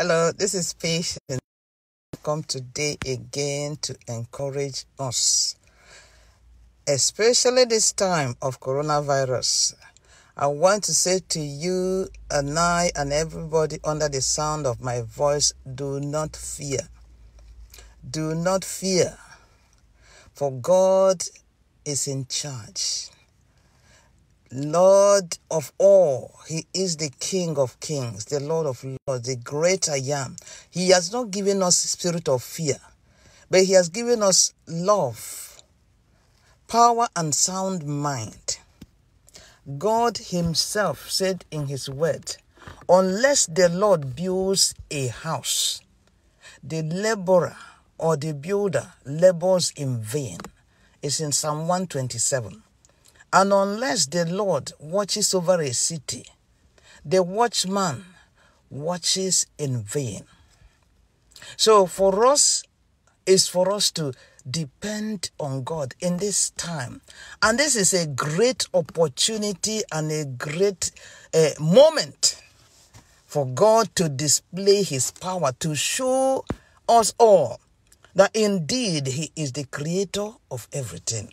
Hello, this is Patience. Come today again to encourage us, especially this time of coronavirus. I want to say to you and I and everybody under the sound of my voice do not fear. Do not fear, for God is in charge. Lord of all, He is the King of kings, the Lord of lords, the great I am. He has not given us spirit of fear, but He has given us love, power, and sound mind. God Himself said in His word, Unless the Lord builds a house, the laborer or the builder labors in vain. It's in Psalm 127. And unless the Lord watches over a city, the watchman watches in vain. So for us, is for us to depend on God in this time. And this is a great opportunity and a great uh, moment for God to display his power, to show us all that indeed he is the creator of everything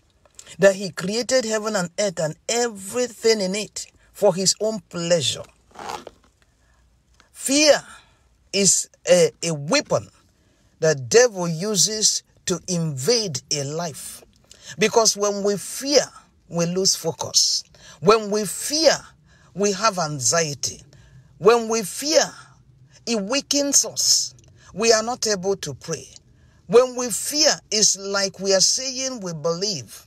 that he created heaven and earth and everything in it for his own pleasure. Fear is a, a weapon that devil uses to invade a life. Because when we fear, we lose focus. When we fear, we have anxiety. When we fear, it weakens us. We are not able to pray. When we fear, it's like we are saying we believe,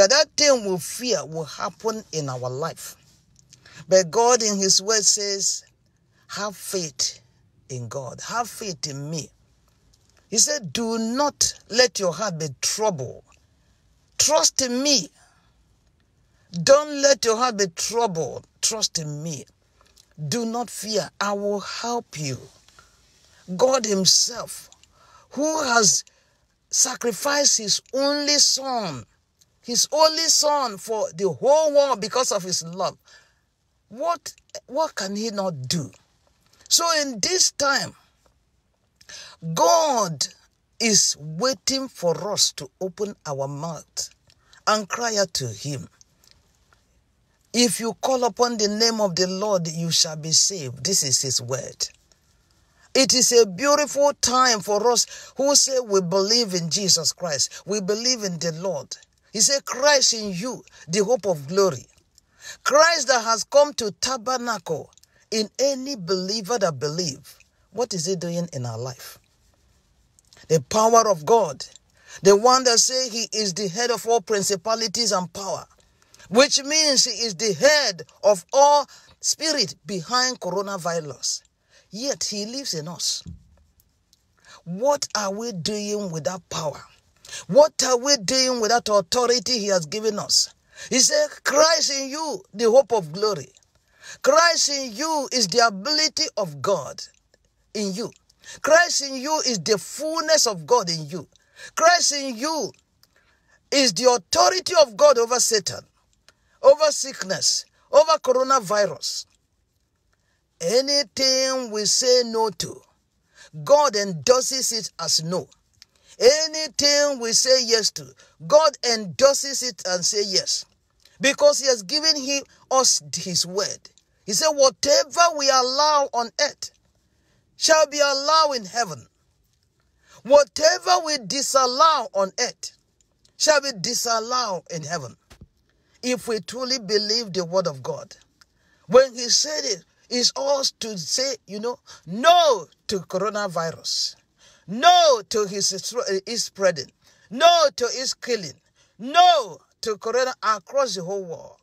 that that thing we fear will happen in our life. But God in His Word says, have faith in God, have faith in me. He said, Do not let your heart be troubled. Trust in me. Don't let your heart be troubled. Trust in me. Do not fear. I will help you. God Himself, who has sacrificed His only Son his only son for the whole world because of his love. What, what can he not do? So in this time, God is waiting for us to open our mouth and cry out to him. If you call upon the name of the Lord, you shall be saved. This is his word. It is a beautiful time for us who say we believe in Jesus Christ. We believe in the Lord. He said, Christ in you, the hope of glory. Christ that has come to tabernacle in any believer that believe. What is he doing in our life? The power of God. The one that say he is the head of all principalities and power. Which means he is the head of all spirit behind coronavirus. Yet he lives in us. What are we doing with that power? What are we doing with that authority He has given us? He said, Christ in you, the hope of glory. Christ in you is the ability of God in you. Christ in you is the fullness of God in you. Christ in you is the authority of God over Satan, over sickness, over coronavirus. Anything we say no to, God endorses it as no. Anything we say yes to, God endorses it and say yes. Because He has given him, us His word. He said, Whatever we allow on earth shall be allowed in heaven. Whatever we disallow on earth shall be disallowed in heaven. If we truly believe the word of God. When He said it, it's us to say, you know, no to coronavirus. No to his, his spreading. No to his killing. No to corona across the whole world.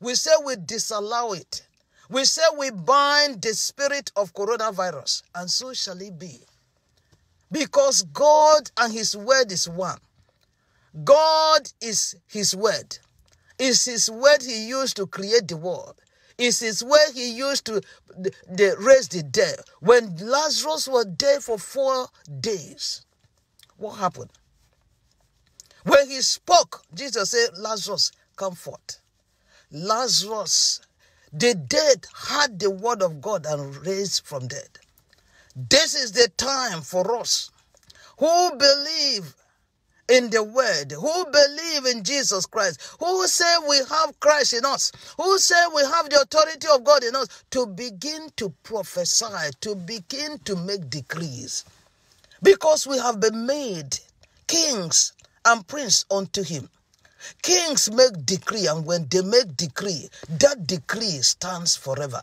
We say we disallow it. We say we bind the spirit of coronavirus, and so shall it be. Because God and His word is one. God is His word. It's His word He used to create the world. It's his way he used to the, the, raise the dead. When Lazarus was dead for four days, what happened? When he spoke, Jesus said, Lazarus, come forth. Lazarus, the dead, heard the word of God and raised from dead. This is the time for us who believe in the word, who believe in Jesus Christ, who say we have Christ in us, who say we have the authority of God in us, to begin to prophesy, to begin to make decrees. Because we have been made kings and prince unto him. Kings make decree, and when they make decree, that decree stands forever.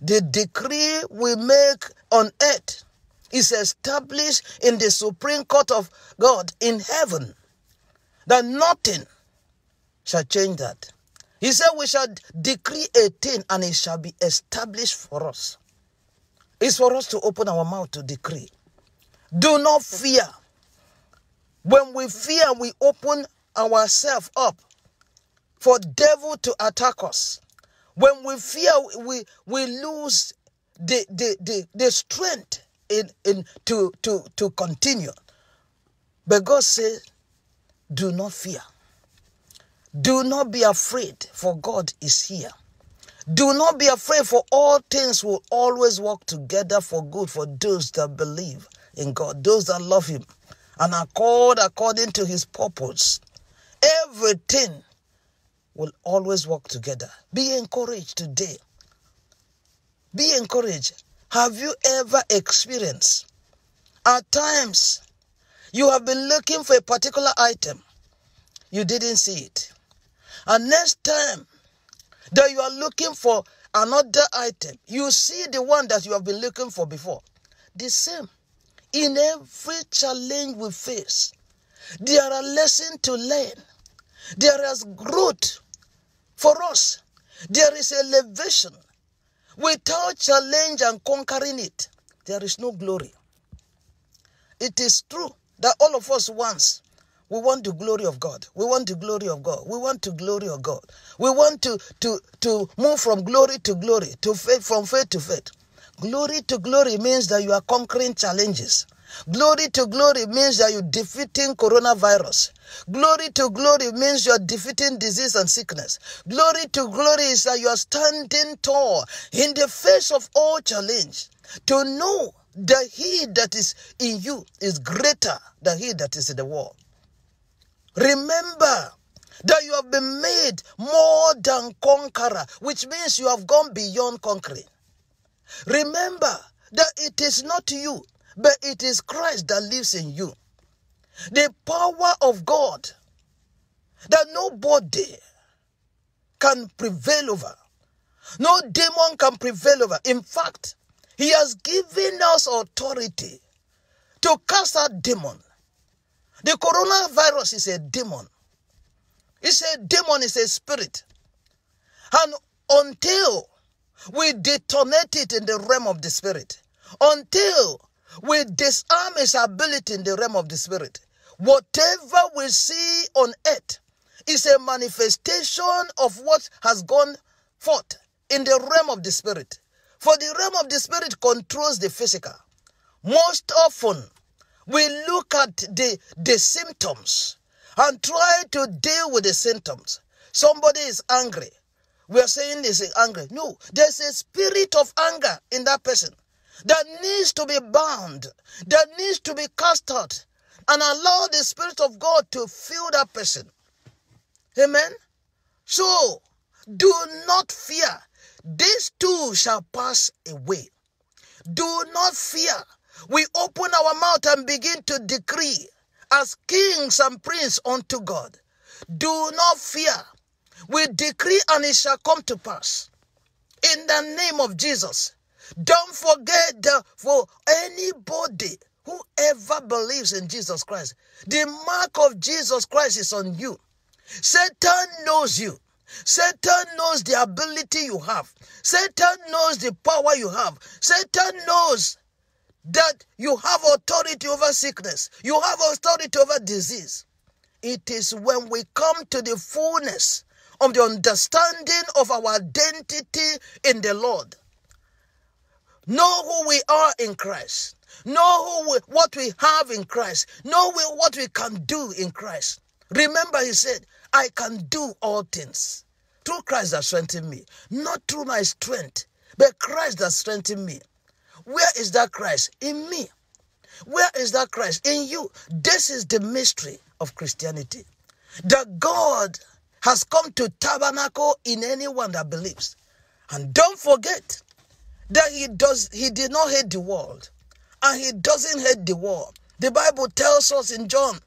The decree we make on earth is established in the supreme court of God in heaven. That nothing shall change that. He said, We shall decree a thing and it shall be established for us. It's for us to open our mouth to decree. Do not fear. When we fear, we open ourselves up for devil to attack us. When we fear, we, we lose the, the, the, the strength in, in to, to, to continue. But God says, do not fear. Do not be afraid, for God is here. Do not be afraid, for all things will always work together for good for those that believe in God, those that love Him, and are called according to His purpose. Everything will always work together. Be encouraged today. Be encouraged. Have you ever experienced at times you have been looking for a particular item, you didn't see it, and next time that you are looking for another item, you see the one that you have been looking for before. The same. In every challenge we face, there are lessons to learn. There is growth for us. There is elevation. Without challenge and conquering it, there is no glory. It is true that all of us wants we want the glory of God. We want the glory of God. We want the glory of God. We want to to to move from glory to glory, to faith from faith to faith. Glory to glory means that you are conquering challenges. Glory to glory means that you're defeating coronavirus. Glory to glory means you're defeating disease and sickness. Glory to glory is that you are standing tall in the face of all challenge. To know that he that is in you is greater than he that is in the world. Remember that you have been made more than conqueror, which means you have gone beyond conquering. Remember that it is not you, but it is Christ that lives in you. The power of God that nobody can prevail over. No demon can prevail over. In fact, he has given us authority to cast out demon. The coronavirus is a demon. It's a demon, it's a spirit. And until we detonate it in the realm of the spirit, until we disarm his ability in the realm of the spirit. Whatever we see on earth is a manifestation of what has gone forth in the realm of the spirit. For the realm of the spirit controls the physical. Most often, we look at the, the symptoms and try to deal with the symptoms. Somebody is angry. We are saying is angry. No, there's a spirit of anger in that person that needs to be bound, that needs to be cast out, and allow the Spirit of God to fill that person. Amen. So do not fear. These too shall pass away. Do not fear. We open our mouth and begin to decree as kings and princes unto God. Do not fear. We decree and it shall come to pass. In the name of Jesus. Don't forget that for anybody whoever believes in Jesus Christ, the mark of Jesus Christ is on you. Satan knows you. Satan knows the ability you have. Satan knows the power you have. Satan knows that you have authority over sickness. You have authority over disease. It is when we come to the fullness of the understanding of our identity in the Lord know who we are in Christ, know who we, what we have in Christ, know we, what we can do in Christ. Remember, he said, I can do all things through Christ that strengthened me, not through my strength, but Christ that strengthened me. Where is that Christ? In me. Where is that Christ? In you. This is the mystery of Christianity. That God has come to tabernacle in anyone that believes. And don't forget that he does he did not hate the world. And he doesn't hate the world. The Bible tells us in John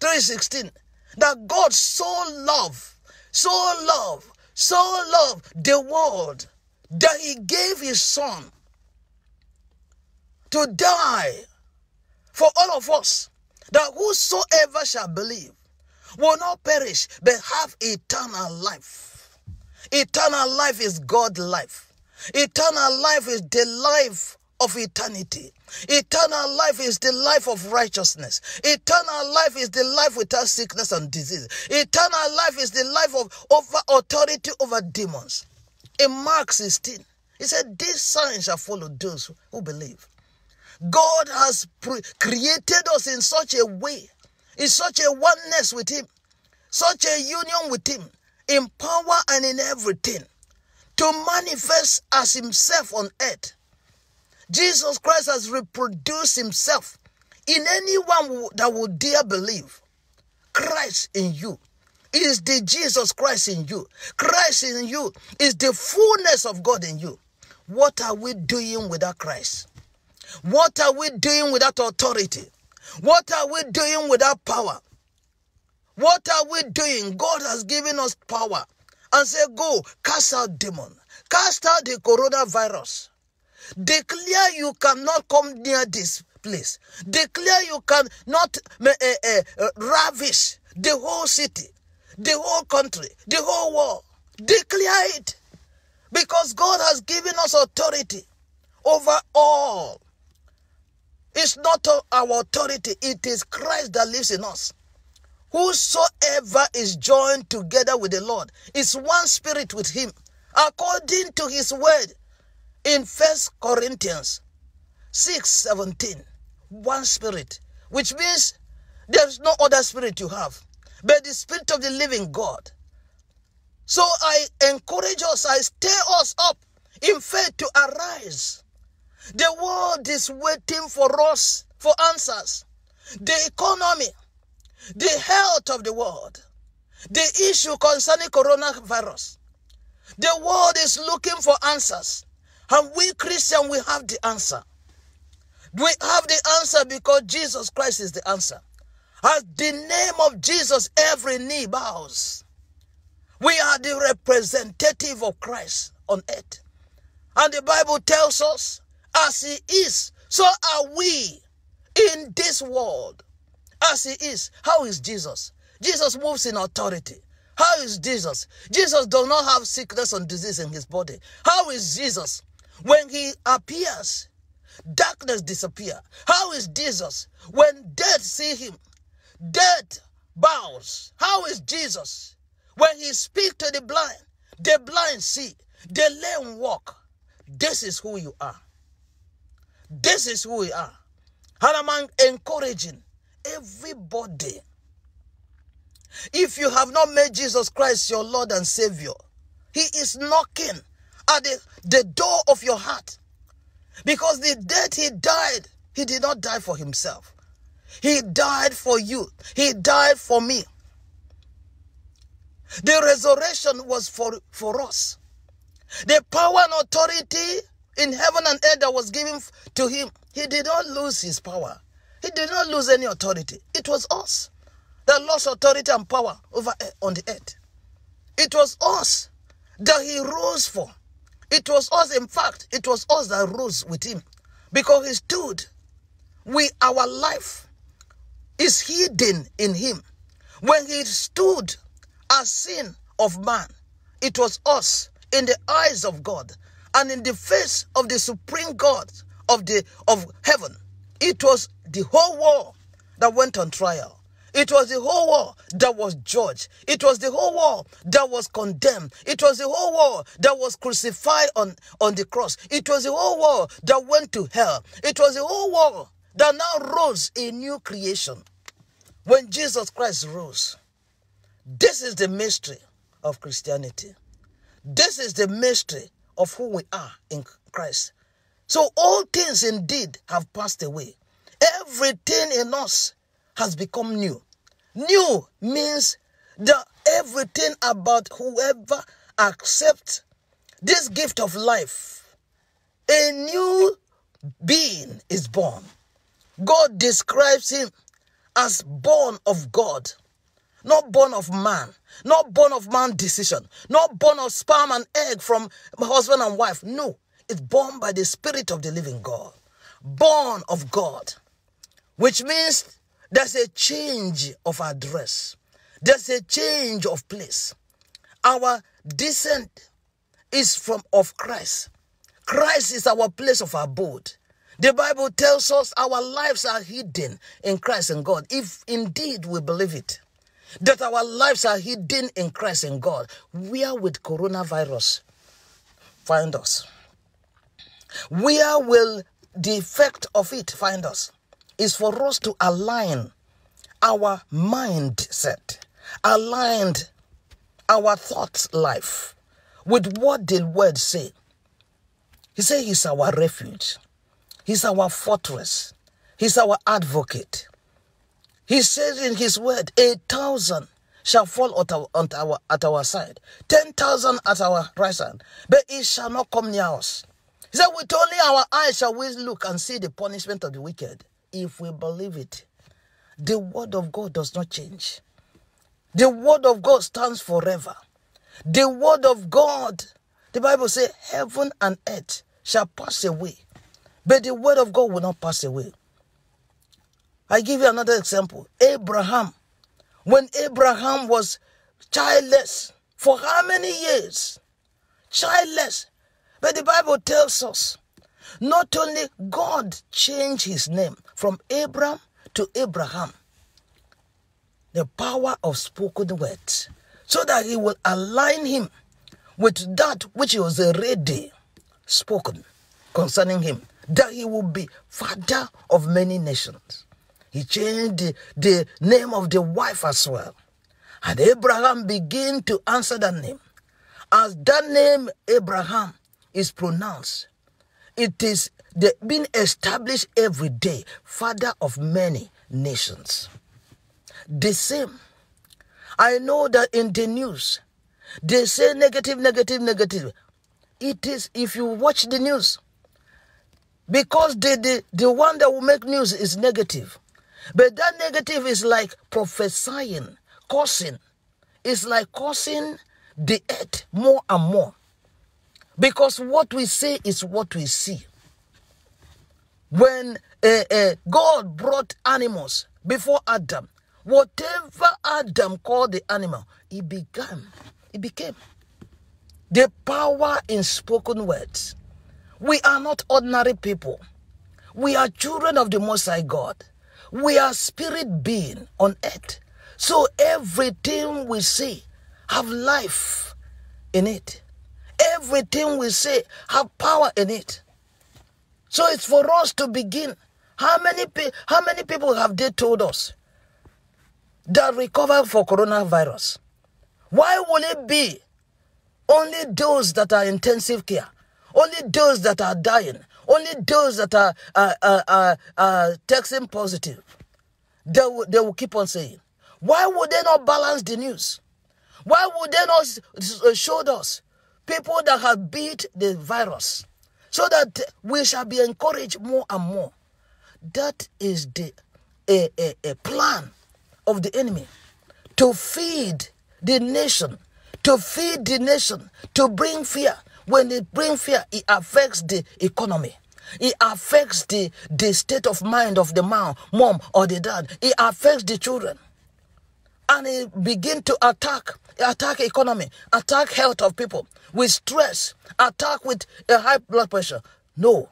3:16 that God so loved, so loved, so loved the world that he gave his son to die for all of us, that whosoever shall believe will not perish but have eternal life. Eternal life is God life. Eternal life is the life of eternity. Eternal life is the life of righteousness. Eternal life is the life without sickness and disease. Eternal life is the life of over authority over demons. In Mark 16, he said, These signs shall follow those who believe. God has created us in such a way, in such a oneness with Him, such a union with Him, in power and in everything, to manifest as Himself on earth. Jesus Christ has reproduced Himself in anyone that would dare believe. Christ in you is the Jesus Christ in you. Christ in you is the fullness of God in you. What are we doing without Christ? What are we doing without authority? What are we doing without power? What are we doing? God has given us power and say, Go, cast out demon, cast out the coronavirus. Declare you cannot come near this place. Declare you cannot uh, uh, ravish the whole city, the whole country, the whole world. Declare it. Because God has given us authority over all. It's not our authority, it is Christ that lives in us. Whosoever is joined together with the Lord is one spirit with him, according to his word in First Corinthians 6 17. One spirit, which means there's no other spirit you have, but the spirit of the living God. So I encourage us, I stir us up in faith to arise the world is waiting for us for answers. The economy, the health of the world, the issue concerning coronavirus. The world is looking for answers. And we Christians, we have the answer. We have the answer because Jesus Christ is the answer. At the name of Jesus, every knee bows. We are the representative of Christ on earth. And the Bible tells us as he is, so are we in this world. As he is. How is Jesus? Jesus moves in authority. How is Jesus? Jesus does not have sickness and disease in his body. How is Jesus? When he appears, darkness disappear. How is Jesus? When death see him, death bows. How is Jesus? When he speak to the blind, the blind see, the lame walk. This is who you are. This is who we are. And I'm encouraging everybody. If you have not made Jesus Christ your Lord and Savior, He is knocking at the, the door of your heart. Because the death He died, He did not die for Himself. He died for you. He died for me. The resurrection was for, for us. The power and authority in heaven and earth that was given to him, he did not lose his power. He did not lose any authority. It was us that lost authority and power over on the earth. It was us that he rose for. It was us, in fact, it was us that rose with him because he stood. We, our life is hidden in him. When he stood as sin of man, it was us in the eyes of God and in the face of the supreme God of the of heaven, it was the whole world that went on trial. It was the whole world that was judged. It was the whole world that was condemned. It was the whole world that was crucified on, on the cross. It was the whole world that went to hell. It was the whole world that now rose a new creation. When Jesus Christ rose, this is the mystery of Christianity. This is the mystery of who we are in Christ. So all things indeed have passed away. Everything in us has become new. New means that everything about whoever accepts this gift of life, a new being is born. God describes him as born of God, not born of man, not born of man decision, not born of sperm and egg from husband and wife. No, it's born by the Spirit of the living God, born of God, which means there's a change of address, there's a change of place. Our descent is from of Christ. Christ is our place of abode. The Bible tells us our lives are hidden in Christ and God, if indeed we believe it. That our lives are hidden in Christ and God. Where with coronavirus find us? Where will the effect of it find us? Is for us to align our mindset, align our thoughts life with what the word say. He said he's our refuge. He's our fortress. He's our advocate. He says in his word, a thousand shall fall at our, at our side, ten thousand at our right hand, but it shall not come near us. He said, with only our eyes shall we look and see the punishment of the wicked, if we believe it. The word of God does not change. The word of God stands forever. The word of God, the Bible says, heaven and earth shall pass away, but the word of God will not pass away. I give you another example. Abraham. When Abraham was childless, for how many years? Childless. But the Bible tells us not only God changed his name from Abram to Abraham, the power of spoken words, so that he will align him with that which was already spoken concerning him, that he will be father of many nations. He changed the, the name of the wife as well. And Abraham began to answer that name. As that name Abraham is pronounced, it is the, being established every day, father of many nations. The same. I know that in the news, they say negative, negative, negative. It is, if you watch the news, because the, the, the one that will make news is negative. But that negative is like prophesying, causing. It's like causing the earth more and more. Because what we say is what we see. When uh, uh, God brought animals before Adam, whatever Adam called the animal, it became. It became. The power in spoken words. We are not ordinary people. We are children of the Most High God. We are spirit being on earth. So everything we see have life in it. Everything we say have power in it. So it's for us to begin. How many how many people have they told us that recover for coronavirus? Why will it be only those that are intensive care, only those that are dying, only those that are, uh, uh, uh, uh, testing positive, they will, they will keep on saying. Why would they not balance the news? Why would they not show us people that have beat the virus so that we shall be encouraged more and more? That is the a, a, a plan of the enemy to feed the nation, to feed the nation, to bring fear, when it brings fear, it affects the economy. It affects the, the state of mind of the mom, mom or the dad. It affects the children. And it begin to attack, attack economy, attack health of people with stress, attack with a high blood pressure. No.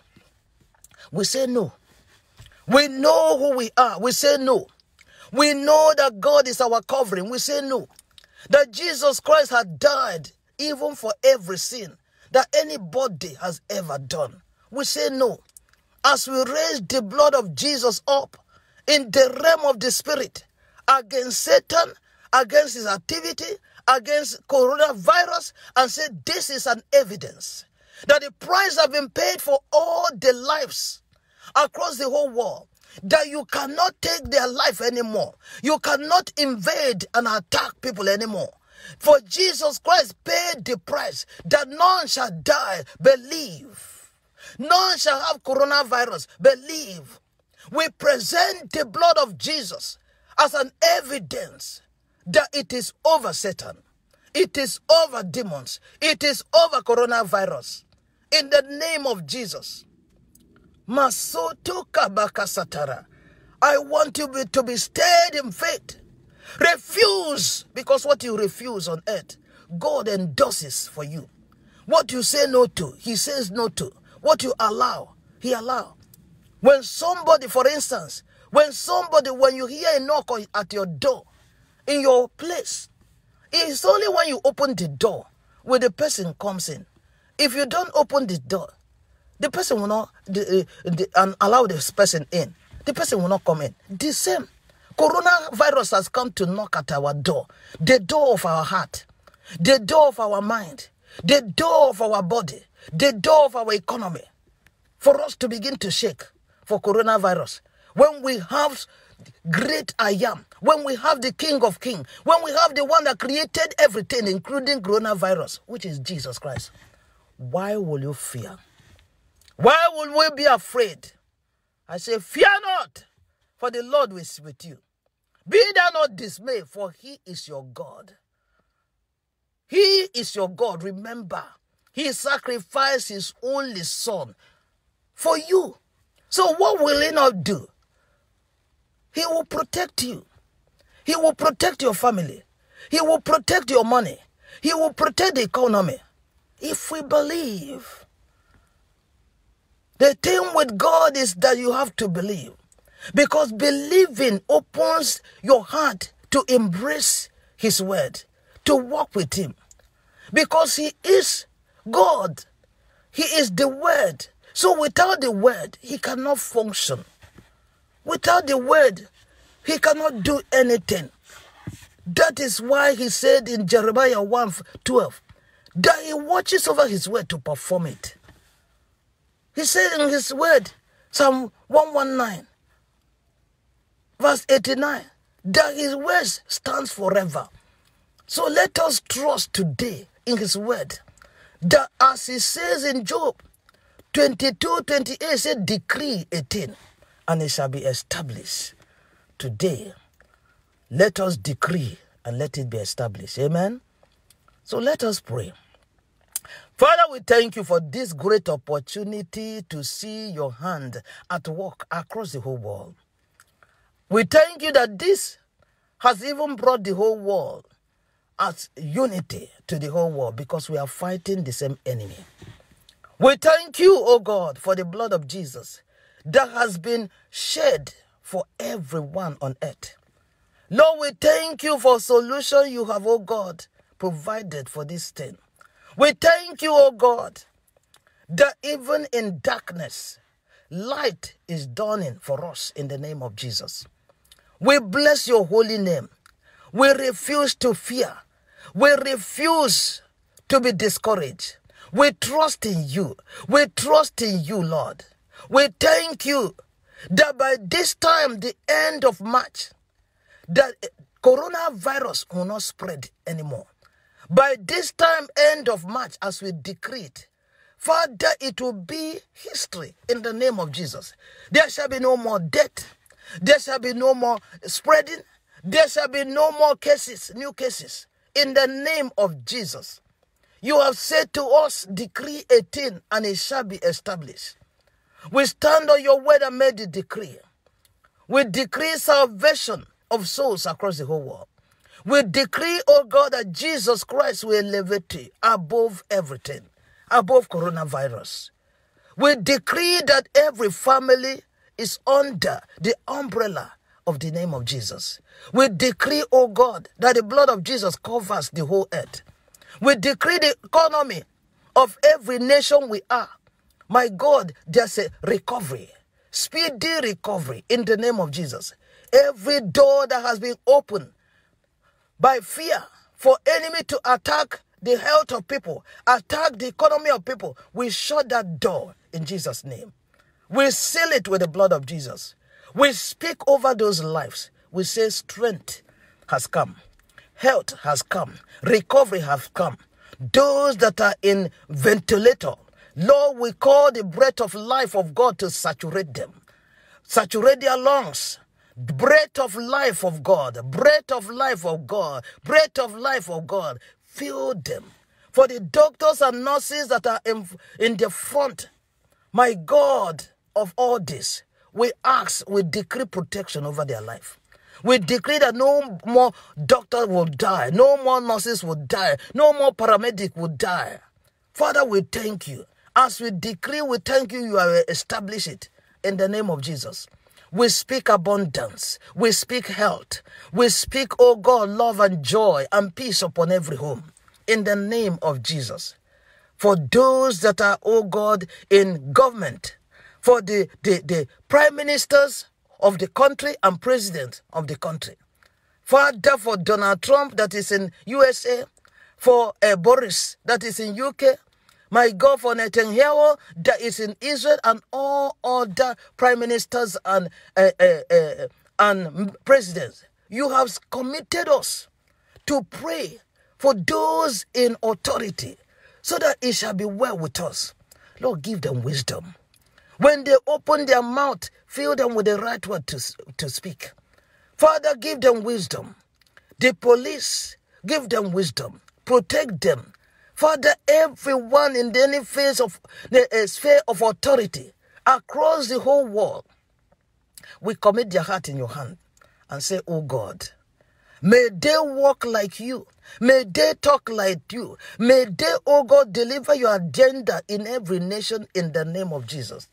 We say no. We know who we are. We say no. We know that God is our covering. We say no. That Jesus Christ had died even for every sin that anybody has ever done. We say no. As we raise the blood of Jesus up in the realm of the spirit against Satan, against his activity, against coronavirus, and say this is an evidence That the price have been paid for all the lives across the whole world. That you cannot take their life anymore. You cannot invade and attack people anymore. For Jesus Christ paid the price that none shall die. Believe. None shall have coronavirus. Believe. We present the blood of Jesus as an evidence that it is over Satan. It is over demons. It is over coronavirus. In the name of Jesus. Masoto kabaka satara. I want you to be stayed in faith. Refuse, because what you refuse on earth, God endorses for you. What you say no to, He says no to. What you allow, He allow. When somebody, for instance, when somebody, when you hear a knock at your door, in your place, it's only when you open the door where the person comes in. If you don't open the door, the person will not the, uh, the, and allow this person in. The person will not come in. The same. Coronavirus has come to knock at our door, the door of our heart, the door of our mind, the door of our body, the door of our economy, for us to begin to shake for coronavirus. When we have great I am, when we have the King of Kings, when we have the one that created everything, including coronavirus, which is Jesus Christ, why will you fear? Why will we be afraid? I say, Fear not, for the Lord is with you. Be thou not dismayed, for he is your God. He is your God. Remember, he sacrificed his only son for you. So, what will he not do? He will protect you. He will protect your family. He will protect your money. He will protect the economy. If we believe. The thing with God is that you have to believe. Because believing opens your heart to embrace His word, to walk with Him. Because He is God, He is the word. So without the word, He cannot function. Without the word, He cannot do anything. That is why He said in Jeremiah 1 12 that He watches over His word to perform it. He said in His word, Psalm 119, verse 89 that his word stands forever. So let us trust today in his word that as he says in Job 22 28, said, Decree a thing and it shall be established. Today, let us decree and let it be established. Amen. So let us pray. Father, we thank you for this great opportunity to see your hand at work across the whole world. We thank you that this has even brought the whole world as unity to the whole world because we are fighting the same enemy. We thank you, O oh God, for the blood of Jesus that has been shed for everyone on earth. Lord, we thank you for solution you have, O oh God, provided for this thing. We thank you, O oh God, that even in darkness, light is dawning for us in the name of Jesus. We bless your holy name. We refuse to fear. We refuse to be discouraged. We trust in you. We trust in you, Lord. We thank you that by this time, the end of March, that coronavirus will not spread anymore. By this time, end of March, as we decreed, Father, it will be history in the name of Jesus. There shall be no more death. There shall be no more spreading. There shall be no more cases, new cases. In the name of Jesus. You have said to us, decree 18, and it shall be established. We stand on your word and made the decree. We decree salvation of souls across the whole world. We decree, oh God, that Jesus Christ will elevate you above everything, above coronavirus. We decree that every family is under the umbrella of the name of Jesus. We decree, oh God, that the blood of Jesus covers the whole earth. We decree the economy of every nation we are. My God, there's a recovery, speedy recovery in the name of Jesus. Every door that has been opened by fear for enemy to attack the health of people, attack the economy of people, we shut that door in Jesus' name. We seal it with the blood of Jesus. We speak over those lives. We say strength has come, health has come, recovery has come. Those that are in ventilator, Lord, we call the breath of life of God to saturate them, saturate their lungs. Breath of life of God, breath of life of God, breath of life of God, fill them. For the doctors and nurses that are in, in the front, my God, of all this, we ask, we decree protection over their life. We decree that no more doctors will die, no more nurses will die, no more paramedic will die. Father, we thank you. As we decree, we thank you, you are establish it in the name of Jesus. We speak abundance. We speak health. We speak, oh God, love and joy and peace upon every home in the name of Jesus. For those that are, oh God, in government, for the, the, the prime ministers of the country and president of the country. Father, for Donald Trump that is in USA, for uh, Boris that is in UK, my God, for Netanyahu that is in Israel, and all other prime ministers and uh, uh, uh, and presidents. You have committed us to pray for those in authority, so that it shall be well with us. Lord, give them wisdom. When they open their mouth, fill them with the right word to, to speak. Father, give them wisdom. The police, give them wisdom. Protect them. Father, everyone in any phase of the uh, sphere of authority across the whole world, we commit their heart in your hand and say, Oh God, may they walk like you. May they talk like you. May they, oh God, deliver your agenda in every nation in the name of Jesus.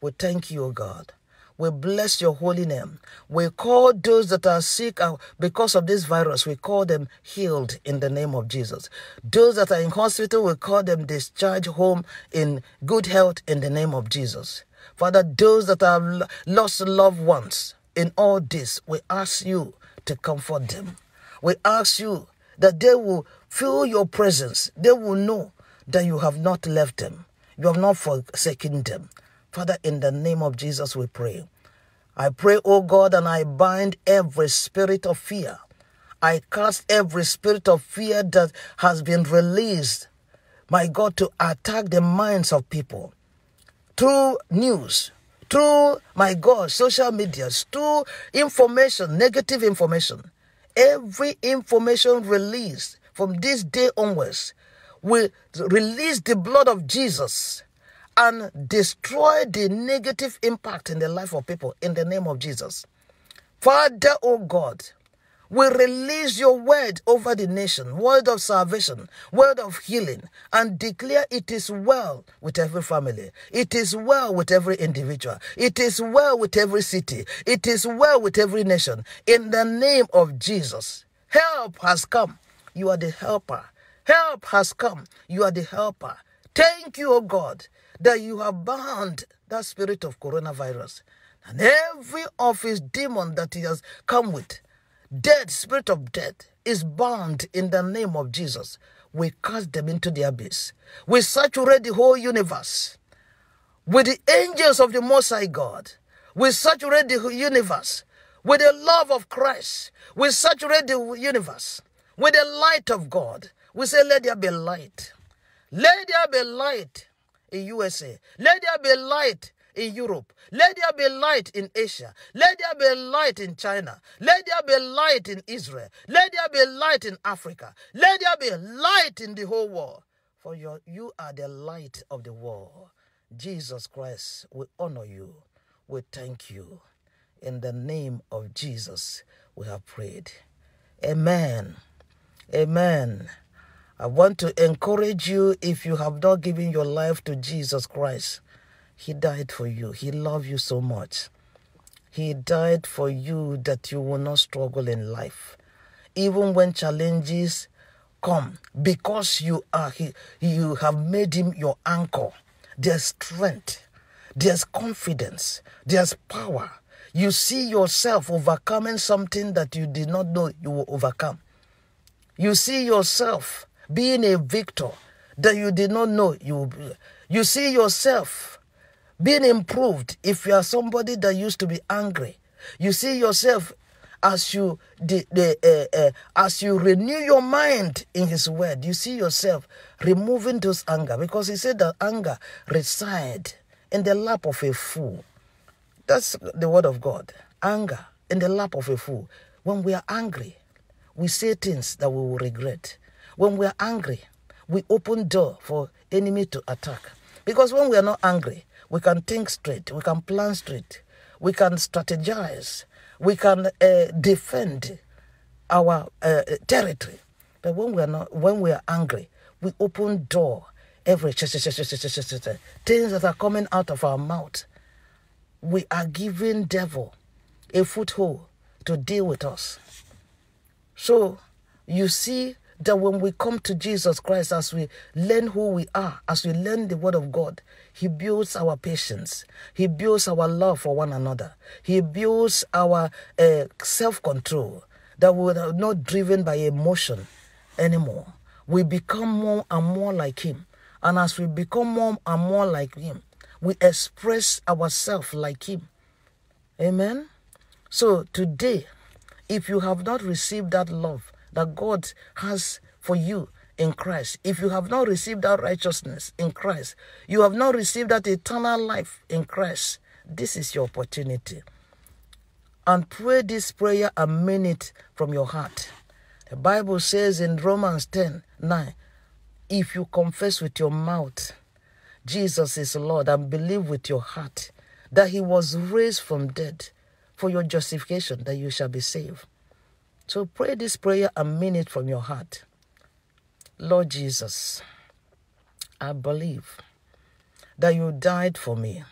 We thank you, O God. We bless your holy name. We call those that are sick because of this virus, we call them healed in the name of Jesus. Those that are in hospital, we call them discharged home in good health in the name of Jesus. Father, those that have lost loved ones in all this, we ask you to comfort them. We ask you that they will feel your presence. They will know that you have not left them. You have not forsaken them. Father, in the name of Jesus, we pray. I pray, O God, and I bind every spirit of fear. I cast every spirit of fear that has been released, my God, to attack the minds of people through news, through, my God, social media, through information, negative information. Every information released from this day onwards will release the blood of Jesus and destroy the negative impact in the life of people in the name of Jesus. Father, oh God, we release your word over the nation, word of salvation, word of healing, and declare it is well with every family. It is well with every individual. It is well with every city. It is well with every nation. In the name of Jesus, help has come. You are the helper. Help has come. You are the helper. Thank you, O God that you have bound that spirit of coronavirus and every of his demon that he has come with, dead, spirit of death, is bound in the name of Jesus. We cast them into the abyss. We saturate the whole universe with the angels of the Most High God. We saturate the universe with the love of Christ. We saturate the universe with the light of God. We say, Let there be light. Let there be light in USA. Let there be light in Europe. Let there be light in Asia. Let there be light in China. Let there be light in Israel. Let there be light in Africa. Let there be light in the whole world. For your, you are the light of the world. Jesus Christ, we honor you. We thank you. In the name of Jesus, we have prayed. Amen. Amen. I want to encourage you if you have not given your life to Jesus Christ. He died for you. He loved you so much. He died for you that you will not struggle in life. Even when challenges come, because you are he, you have made him your anchor. There's strength, there's confidence, there's power. You see yourself overcoming something that you did not know you will overcome. You see yourself being a victor that you did not know you. You see yourself being improved if you are somebody that used to be angry. You see yourself as you the, the uh, uh, as you renew your mind in his word you see yourself removing those anger because he said that anger reside in the lap of a fool that's the word of god anger in the lap of a fool when we are angry we say things that we will regret when we are angry we open door for enemy to attack because when we are not angry we can think straight we can plan straight we can strategize we can uh, defend our uh, territory. But when we are not, when we are angry, we open door every things that are coming out of our mouth. We are giving devil a foothold to deal with us. So you see that when we come to Jesus Christ, as we learn who we are, as we learn the Word of God, He builds our patience. He builds our love for one another. He builds our uh, self control that we are not driven by emotion anymore. We become more and more like Him. And as we become more and more like Him, we express ourselves like Him. Amen. So today, if you have not received that love, that God has for you in Christ, if you have not received that righteousness in Christ, you have not received that eternal life in Christ, this is your opportunity. And pray this prayer a minute from your heart. The Bible says in Romans 10 9, if you confess with your mouth Jesus is Lord and believe with your heart that he was raised from dead for your justification, that you shall be saved. So pray this prayer a minute from your heart. Lord Jesus, I believe that you died for me.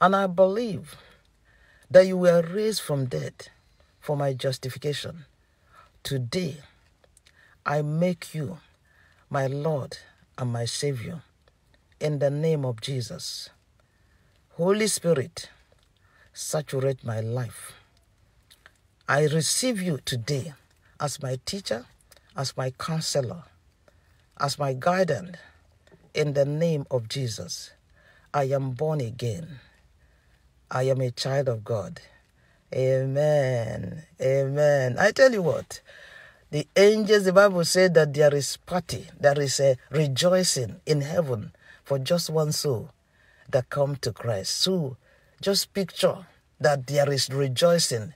And I believe that you were raised from dead for my justification. Today, I make you my Lord and my Savior in the name of Jesus. Holy Spirit, saturate my life I receive you today as my teacher, as my counselor, as my guidance. In the name of Jesus, I am born again. I am a child of God. Amen. Amen. I tell you what, the angels, the Bible said that there is party, there is a rejoicing in heaven for just one soul that come to Christ. So just picture that there is rejoicing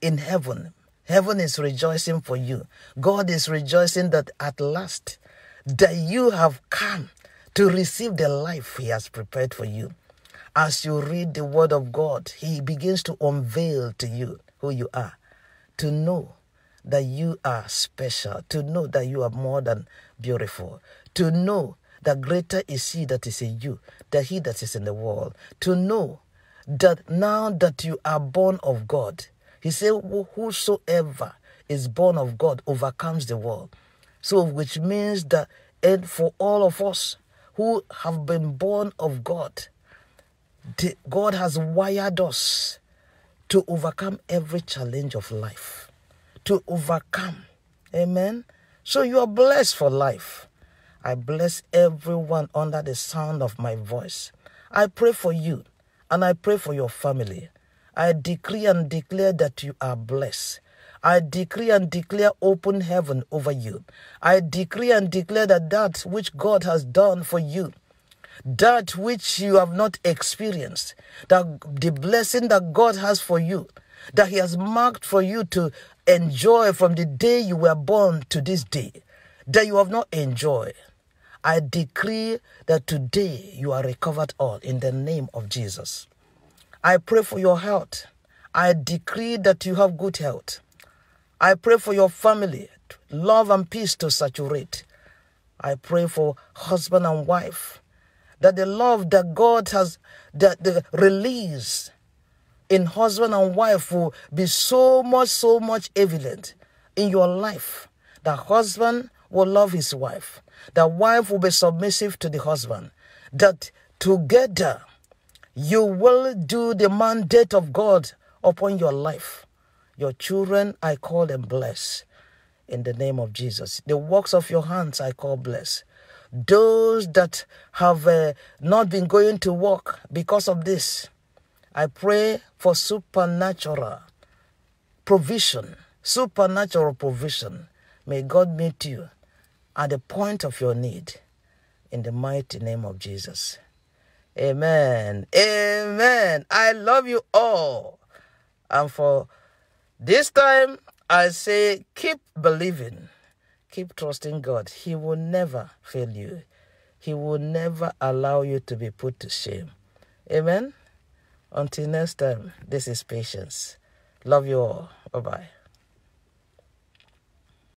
in heaven. Heaven is rejoicing for you. God is rejoicing that at last that you have come to receive the life he has prepared for you. As you read the word of God, he begins to unveil to you who you are, to know that you are special, to know that you are more than beautiful, to know that greater is he that is in you than he that is in the world, to know that now that you are born of God, he said, Whosoever is born of God overcomes the world. So, which means that and for all of us who have been born of God, God has wired us to overcome every challenge of life. To overcome. Amen. So you are blessed for life. I bless everyone under the sound of my voice. I pray for you and I pray for your family. I decree and declare that you are blessed. I decree and declare open heaven over you. I decree and declare that that which God has done for you, that which you have not experienced, that the blessing that God has for you, that He has marked for you to enjoy from the day you were born to this day, that you have not enjoyed. I decree that today you are recovered all in the name of Jesus. I pray for your health. I decree that you have good health. I pray for your family, love and peace to saturate. I pray for husband and wife, that the love that God has that the release in husband and wife will be so much, so much evident in your life. The husband will love his wife. The wife will be submissive to the husband. That together you will do the mandate of God upon your life. Your children, I call them blessed. in the name of Jesus. The works of your hands I call blessed. Those that have uh, not been going to work because of this, I pray for supernatural provision, supernatural provision. May God meet you at the point of your need in the mighty name of Jesus. Amen. Amen. I love you all. And for this time, I say keep believing, keep trusting God. He will never fail you, He will never allow you to be put to shame. Amen. Until next time, this is patience. Love you all. Bye bye.